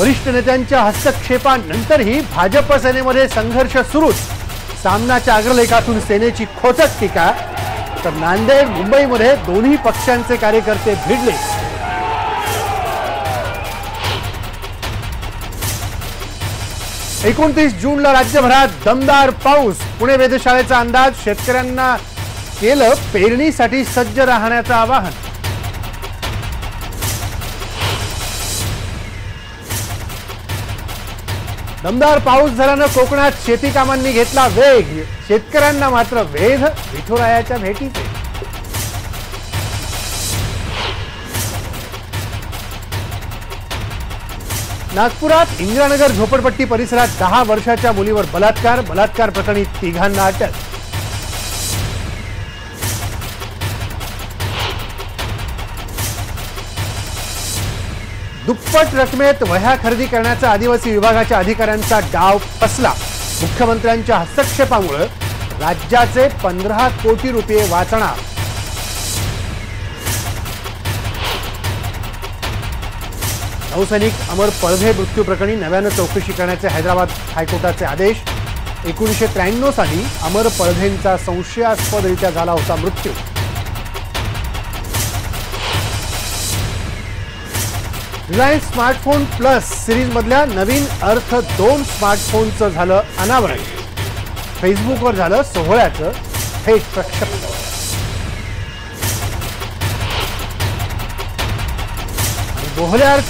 वरिष्ठ नेत्यांच्या हस्तक्षेपानंतरही भाजप सेनेमध्ये संघर्ष सुरूच. सामनाच्या अग्रलेखातून सेनेची खोचक टीका. तर नांदेड मुंबईमध्ये दोन्ही पक्षांचे कार्यकर्ते भिडले. एकोणतीस जूनला राज्यभरात दमदार पाऊस. पुणे वेधशाळेचा अंदाज शेतकऱ्यांना केलं पेरणीसाठी सज्ज राहण्याचं आवाहन. दमदार पाऊस झाल्यानं कोकणात शेती कामांनी घेतला वेग. शेतकऱ्यांना मात्र वेध विठुरायाच्या भेटीचे. नागपुरात इंदिरानगर झोपडपट्टी परिसरात दहा वर्षाच्या मुलीवर बलात्कार. बलात्कार प्रकरणी तिघांना अटक. दुप्पट रकमेत वह्या खरेदी करण्याचा आदिवासी विभागाच्या अधिकाऱ्यांचा डाव फसला मुख्यमंत्र्यांच्या हस्तक्षेपामुळे राज्याचे पंधरा कोटी रुपये वाचणार. नौसैनिक अमर पळभे मृत्यू प्रकरणी नव्यानं चौकशी करण्याचे हैदराबाद हायकोर्टाचे आदेश. एकोणीसशे त्र्याण्णव साली अमर पळभेंचा संशयास्पदरित्या झाला होता मृत्यू. रिलायन्स स्मार्टफोन प्लस सिरीजमधल्या नवीन अर्थ दोन स्मार्टफोनचं झालं अनावरण. फेसबुकवर झालं सोहळ्याचं थेट प्रक्षेपण. बोहल्यार